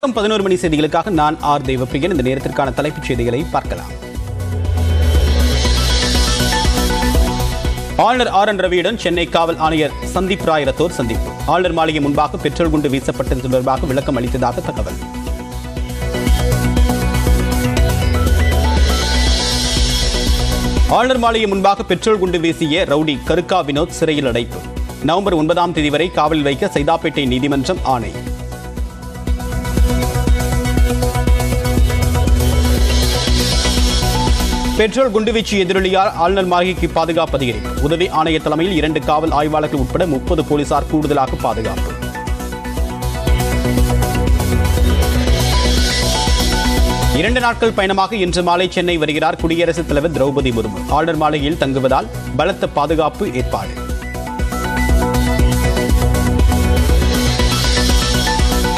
பதினோரு மணி செய்திகளுக்காக நான் ஆர் தேவப்பிரியன். இந்த நேரத்திற்கான தலைப்புச் செய்திகளை பார்க்கலாம். ஆளுநர் ஆர் என் ரவியுடன் சென்னை காவல் ஆணையர் சந்தீப் ராய் ரத்தோர் சந்திப்பு. ஆளுநர் மாளிகை முன்பாக பெட்ரோல் குண்டு வீசப்பட்டது தொடர்பாக விளக்கம் அளித்ததாக தகவல். ஆளுநர் மாளிகை முன்பாக பெட்ரோல் குண்டு வீசிய ரவுடி கருக்கா வினோத் சிறையில் அடைப்பு. நவம்பர் ஒன்பதாம் தேதி வரை காவலில் வைக்க சைதாப்பேட்டை நீதிமன்றம் ஆணை. பெட்ரோல் குண்டுவீச்சு எதிரொலியால் ஆளுநர் மாளிகைக்கு பாதுகாப்பு அதிகரிப்பு உதவி ஆணைய தலைமையில் இரண்டு காவல் ஆய்வாளர்கள் உட்பட முப்பது போலீசார் கூடுதலாக பாதுகாப்பு. இரண்டு நாட்கள் பயணமாக இன்று மாலை சென்னை வருகிறார் குடியரசுத் தலைவர் திரௌபதி முர்மு. ஆளுநர் மாளிகையில் தங்குவதால் பலத்த பாதுகாப்பு ஏற்பாடு.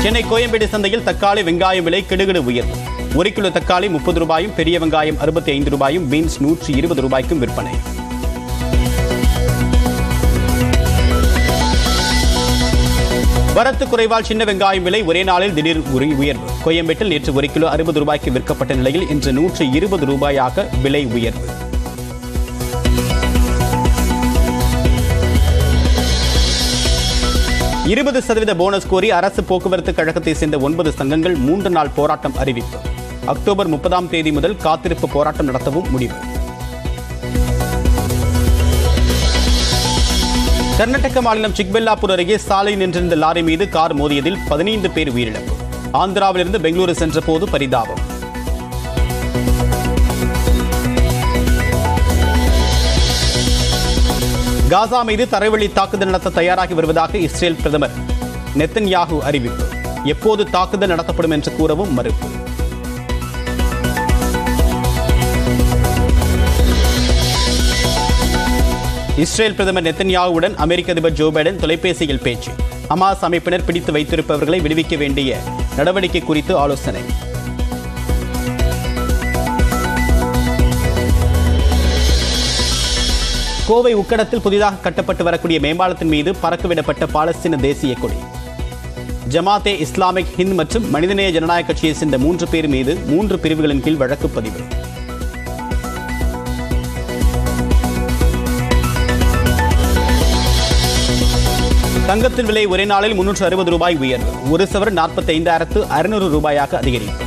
சென்னை கோயம்பேடு சந்தையில் தக்காளி வெங்காயம் விலை கிடுகிடு உயர்வு. ஒரு கிலோ தக்காளி முப்பது ரூபாயும் பெரிய வெங்காயம் அறுபத்தி ஐந்து ரூபாயும் பீன்ஸ் நூற்றி இருபது ரூபாய்க்கும் விற்பனை. வரத்து குறைவால் சின்ன வெங்காயம் விலை ஒரே நாளில் திடீர் உயர்வு. கோயம்பேட்டில் நேற்று ஒரு கிலோ அறுபது ரூபாய்க்கு விற்கப்பட்ட நிலையில் இன்று நூற்று இருபது ரூபாயாக விலை உயர்வு. இருபது சதவீத போனஸ் கோரி அரசு போக்குவரத்து கழகத்தை சேர்ந்த ஒன்பது சங்கங்கள் மூன்று நாள் போராட்டம் அறிவிப்பு. அக்டோபர் முப்பதாம் தேதி முதல் காத்திருப்பு போராட்டம் நடத்தவும் முடிவு. கர்நாடக மாநிலம் சிக்பெல்லாப்பூர் அருகே சாலை நின்றிருந்த லாரி மீது கார் மோதியதில் பதினைந்து பேர் உயிரிழப்பு. ஆந்திராவிலிருந்து பெங்களூரு சென்றபோது பரிதாபம். காசா மீது தரைவழி தாக்குதல் நடத்த தயாராகி வருவதாக இஸ்ரேல் பிரதமர் நெத்தன்யாகு அறிவிப்பு. எப்போது தாக்குதல் நடத்தப்படும் என்று கூறவும் மறுப்பு. இஸ்ரேல் பிரதமர் நெத்தன்யாவுடன் அமெரிக்க அதிபர் ஜோ பைடன் தொலைபேசியில் பேச்சு. ஹமாஸ் அமைப்பினர் பிடித்து வைத்திருப்பவர்களை விடுவிக்க வேண்டிய நடவடிக்கை குறித்து ஆலோசனை. கோவை உக்கடத்தில் புதிதாக கட்டப்பட்டு வரக்கூடிய மேம்பாலத்தின் மீது பறக்கவிடப்பட்ட பாலஸ்தீன தேசிய கொடி. ஜமாத்தே இஸ்லாமிக் ஹிந்த் மற்றும் மனிதநேய ஜனநாயக கட்சியை சேர்ந்த மூன்று பேர் மீது மூன்று பிரிவுகளின் கீழ் வழக்கு பதிவு. தங்கத்தின் விலை ஒரே நாளில் முன்னூற்று அறுபது ரூபாய் உயர்வு. ஒரு சவர் நாற்பத்தி ஐந்தாயிரத்து அறுநூறு ரூபாயாக அதிகரிப்பு.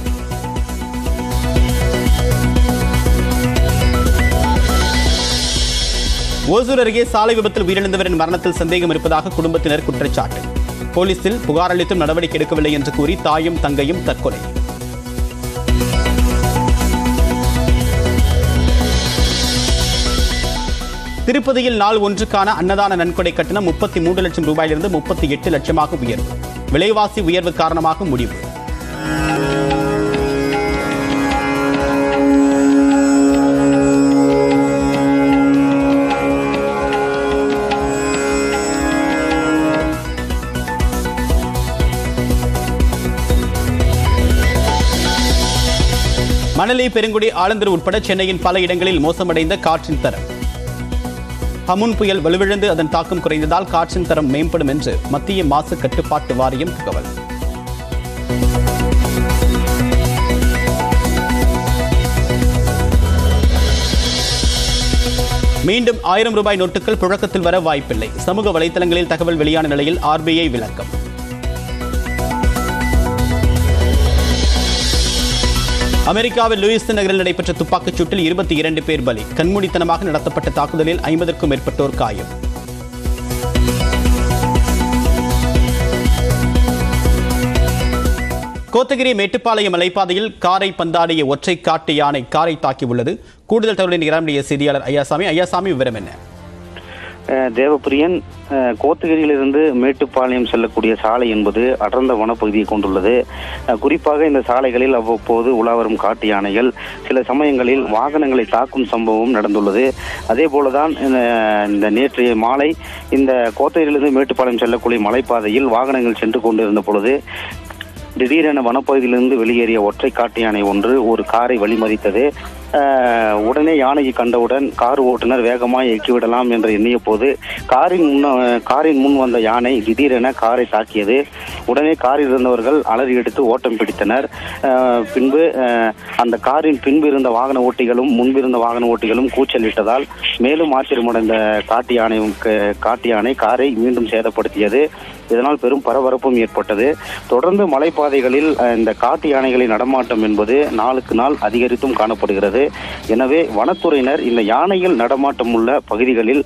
ஓசூர் அருகே சாலை விபத்தில் உயிரிழந்தவரின் மரணத்தில் சந்தேகம் இருப்பதாக குடும்பத்தினர் குற்றச்சாட்டு. போலீசில் புகார் அளித்தும் நடவடிக்கை எடுக்கவில்லை என்று கூறி தாயும் தங்கையும் தற்கொலை. திருப்பதியில் நாள் ஒன்றுக்கான அன்னதான நன்கொடை கட்டணம் முப்பத்தி மூன்று லட்சம் ரூபாயிலிருந்து முப்பத்தி எட்டு லட்சமாக உயர்வு. விலைவாசி உயர்வு காரணமாக முடிவு. மணலி பெருங்குடி ஆலந்தூர் உட்பட சென்னையின் பல இடங்களில் மோசமடைந்த காற்றின் தரம். ஹமுன் புயல் வலுவிழந்து அதன் தாக்கம் குறைந்ததால் காற்றின் தரம் மேம்படும் என்று மத்திய மாசு கட்டுப்பாட்டு வாரியம் தகவல். மீண்டும் ஆயிரம் ரூபாய் நோட்டுகள் புழக்கத்தில் வர வாய்ப்பில்லை. சமூக வலைதளங்களில் தகவல் வெளியான நிலையில் ஆர்பிஐ விளக்கம். அமெரிக்காவில் லூயிஸ் நகரில் நடைபெற்ற துப்பாக்கிச் சூட்டில் இருபத்தி இரண்டு பேர் பலி. கண்மூடித்தனமாக நடத்தப்பட்ட தாக்குதலில் ஐம்பதற்கும் மேற்பட்டோர் காயம். கோத்தகிரி மேட்டுப்பாளையம் மலைப்பாதையில் காரை பந்தாடிய ஒற்றை காட்டு யானை காரை தாக்கியுள்ளது. கூடுதல் தகவலின் இரண்டுடைய செய்தியாளர் ஐயாசாமி. ஐயாசாமி விவரம் என்ன? தேவப்பிரியன் கோத்தகிரியிலிருந்து மேட்டுப்பாளையம் செல்லக்கூடிய சாலை என்பது அடர்ந்த வனப்பகுதியை கொண்டுள்ளது. குறிப்பாக இந்த சாலைகளில் அவ்வப்போது உலாவரும் காட்டு யானைகள் சில சமயங்களில் வாகனங்களை தாக்கும் சம்பவம் நடந்துள்ளது. அதே போலதான் இந்த நேற்றைய மாலை இந்த கோத்தகிரியிலிருந்து மேட்டுப்பாளையம் செல்லக்கூடிய மலைப்பாதையில் வாகனங்கள் சென்று கொண்டிருந்த பொழுது திடீரென வனப்பகுதியிலிருந்து வெளியேறிய ஒற்றை காட்டு யானை ஒன்று ஒரு காரை வழிமறித்தது. உடனே யானையை கண்டவுடன் கார் ஓட்டுநர் வேகமாக இயக்கிவிடலாம் என்று எண்ணிய போது காரின் முன்ன காரின் முன் வந்த யானை திடீரென காரை தாக்கியது. உடனே காரில் இருந்தவர்கள் அலறி எடுத்து ஓட்டம் பிடித்தனர். பின்பு அந்த காரின் பின்பு இருந்த வாகன ஓட்டிகளும் முன்பிருந்த வாகன ஓட்டிகளும் கூச்சலிட்டதால் மேலும் ஆச்சரியமடைந்த காட்டு யானை காட்டு யானை காரை மீண்டும் சேதப்படுத்தியது. இதனால் பெரும் பரபரப்பும் ஏற்பட்டது. தொடர்ந்து மலைப்பாதைகளில் இந்த காட்டு யானைகளின் நடமாட்டம் என்பது நாளுக்கு நாள் அதிகரித்தும் காணப்படுகிறது. எனவே வனத்துறையினர் இந்த யானைகள் நடமாட்டம் உள்ள பகுதிகளில்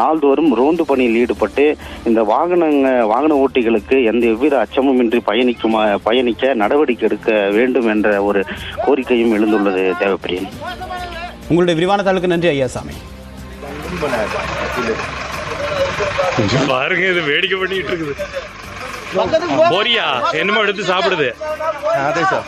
நாள்தோறும் ரோந்து பணியில் ஈடுபட்டு இந்த வாகன வாகன ஓட்டிகளுக்கு எந்த எவ்வித அச்சமுமின்றி பயணிக்கும் பயணிக்க நடவடிக்கை எடுக்க வேண்டும் என்ற ஒரு கோரிக்கையும் எழுந்துள்ளது தேவப்பிரியன். உங்களுடைய விரிவான தகவலுக்கு நன்றி ஐயாசாமி பாருங்க இது வேடிக்கை பண்ணிட்டு இருக்குது. போரியா என்னமோ எடுத்து சாப்பிடுது. அதே சார்.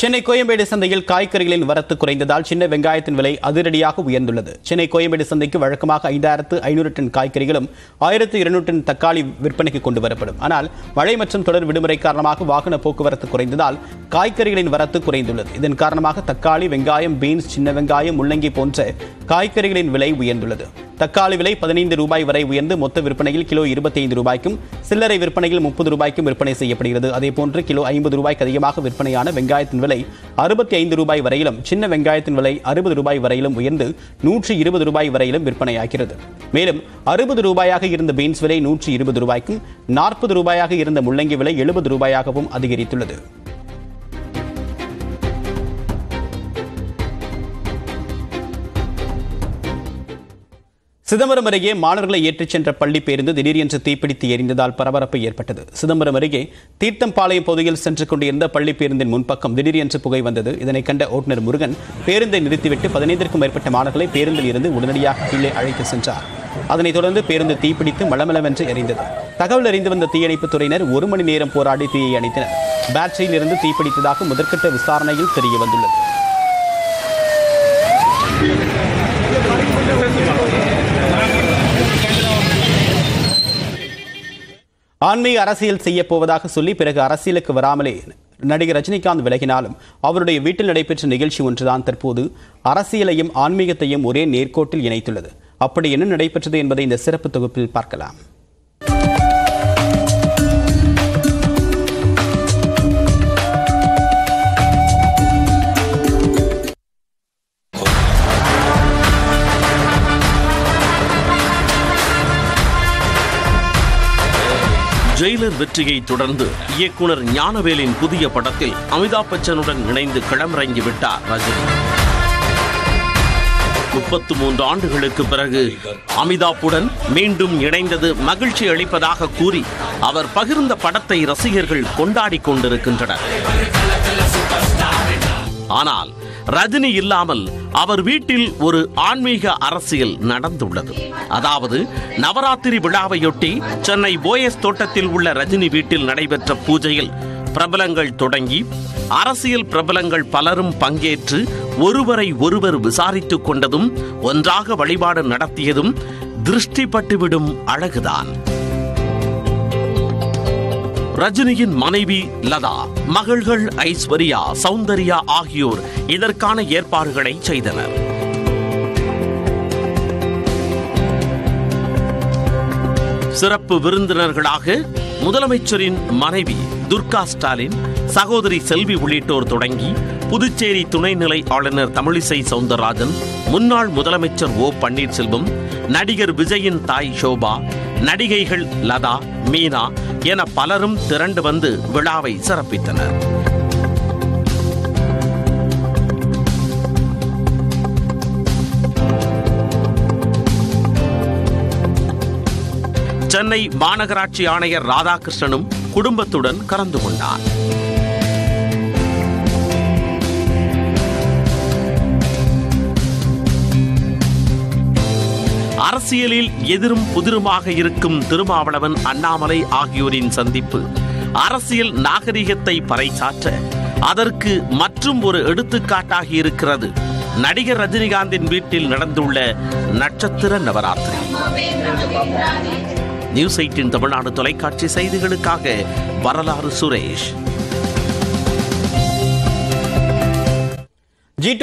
சென்னை கோயம்பேடு சந்தையில் காய்கறிகளின் வரத்து குறைந்ததால் சின்ன வெங்காயத்தின் விலை அதிரடியாக உயர்ந்துள்ளது. சென்னை கோயம்பேடு சந்தைக்கு வழக்கமாக ஐந்தாயிரத்து ஐநூறு டன் காய்கறிகளும் ஆயிரத்து இருநூறு டன் தக்காளி விற்பனைக்கு கொண்டு வரப்படும். ஆனால் மழை மற்றும் தொடர் விடுமுறை காரணமாக வாகன போக்குவரத்து குறைந்ததால் காய்கறிகளின் வரத்து குறைந்துள்ளது. இதன் காரணமாக தக்காளி வெங்காயம் பீன்ஸ் சின்ன வெங்காயம் முள்ளங்கி போன்ற காய்கறிகளின் விலை உயர்ந்துள்ளது. தக்காளி விலை பதினைந்து ரூபாய் வரை உயர்ந்து மொத்த விற்பனையில் கிலோ இருபத்தி ஐந்து ரூபாய்க்கும் சில்லறை விற்பனையில் முப்பது ரூபாய்க்கும் விற்பனை செய்யப்படுகிறது. அதேபோன்று கிலோ ஐம்பது ரூபாய்க்கு அதிகமாக விற்பனையான வெங்காயத்தின் விலை அறுபத்தி ஐந்து ரூபாய் வரையிலும் சின்ன வெங்காயத்தின் விலை அறுபது ரூபாய் வரையிலும் உயர்ந்து நூற்றி இருபது ரூபாய் வரையிலும் விற்பனையாகிறது. மேலும் அறுபது ரூபாயாக இருந்த பீன்ஸ் விலை நூற்றி இருபது ரூபாய்க்கும் நாற்பது ரூபாயாக இருந்த முள்ளங்கி விலை எழுபது ரூபாயாகவும் அதிகரித்துள்ளது. சிதம்பரம் அருகே மாணவர்களை ஏற்றிச் சென்ற பள்ளி பேருந்து திடீரென்று தீப்பிடித்து எரிந்ததால் பரபரப்பு ஏற்பட்டது. சிதம்பரம் அருகே தீர்த்தம்பாளையம் பகுதியில் சென்று கொண்டிருந்த பள்ளி பேருந்தின் முன்பக்கம் திடீரென்று புகை வந்தது. இதனை கண்ட ஓட்டுநர் முருகன் பேருந்தை நிறுத்திவிட்டு பதினைந்திற்கும் மேற்பட்ட மாணவர்களை பேருந்தில் இருந்து உடனடியாக கீழே அழைத்து சென்றார். அதனைத் தொடர்ந்து பேருந்து தீப்பிடித்து மளமளவென்று எரிந்தது. தகவல் அறிந்து வந்த தீயணைப்புத் துறையினர் ஒரு மணி நேரம் போராடி தீயை அணைத்தனர். பேட்டரியில் இருந்து தீப்பிடித்ததாக முதற்கட்ட விசாரணையில் தெரிய வந்துள்ளது ஆன்மீக அரசியல் செய்ய போவதாக சொல்லி பிறகு அரசியலுக்கு வராமலே நடிகர் ரஜினிகாந்த் விலகினாலும் அவருடைய வீட்டில் நடைபெற்ற நிகழ்ச்சி ஒன்றுதான் தற்போது அரசியலையும் ஆன்மீகத்தையும் ஒரே நேர்கோட்டில் இணைத்துள்ளது. அப்படி என்ன நடைபெற்றது என்பதை இந்த சிறப்பு தொகுப்பில் பார்க்கலாம். ஜெயிலர் வெற்றியை தொடர்ந்து இயக்குனர் ஞானவேலின் புதிய படத்தில் அமிதாப் பச்சனுடன் இணைந்து களமிறங்கி விட்டார் ரஜினி. முப்பத்து மூன்று ஆண்டுகளுக்கு பிறகு அமிதாப்புடன் மீண்டும் இணைந்தது மகிழ்ச்சி அளிப்பதாக கூறி அவர் பகிர்ந்த படத்தை ரசிகர்கள் கொண்டாடி கொண்டிருக்கின்றனர். ஆனால் ரஜினி இல்லாமல் அவர் வீட்டில் ஒரு ஆன்மீக அரசியல் நடந்துள்ளது. அதாவது நவராத்திரி விழாவையொட்டி சென்னை போயஸ் தோட்டத்தில் உள்ள ரஜினி வீட்டில் நடைபெற்ற பூஜையில் பிரபலங்கள் தொடங்கி அரசியல் பிரபலங்கள் பலரும் பங்கேற்று ஒருவரை ஒருவர் விசாரித்துக் கொண்டதும் ஒன்றாக வழிபாடு நடத்தியதும் திருஷ்டிப்பட்டுவிடும் அழகுதான். ரஜினியின் மனைவி லதா மகள்கள் ஐஸ்வர்யா சௌந்தர்யா ஆகியோர் இதற்கான ஏற்பாடுகளை செய்தனர். சிறப்பு விருந்தினர்களாக முதலமைச்சரின் மனைவி துர்கா ஸ்டாலின் சகோதரி செல்வி உள்ளிட்டோர் தொடங்கி புதுச்சேரி துணைநிலை ஆளுநர் தமிழிசை சவுந்தரராஜன் முன்னாள் முதலமைச்சர் ஓ பன்னீர்செல்வம் நடிகர் விஜயின் தாய் ஷோபா நடிகைகள் லதா மீனா என பலரும் திரண்டு வந்து விழாவை சிறப்பித்தனர். சென்னை மாநகராட்சி ஆணையர் ராதாகிருஷ்ணனும் குடும்பத்துடன் கலந்து கொண்டார். அரசியலில் எதிரும் புதிருமாக இருக்கும் திருமாவளவன் அண்ணாமலை ஆகியோரின் சந்திப்பு. அரசியல் நாகரிகத்தை பறைசாற்ற அதற்கு மற்றும் ஒரு எடுத்துக்காட்டாக இருக்கிறது. நடிகர் ரஜினிகாந்தின் வீட்டில் நடந்துள்ள நட்சத்திர நவராத்திரி. நியூஸ் எயிட்டின் தமிழ்நாடு தொலைக்காட்சி செய்திகளுக்காக வரலாறு சுரேஷ். ஜி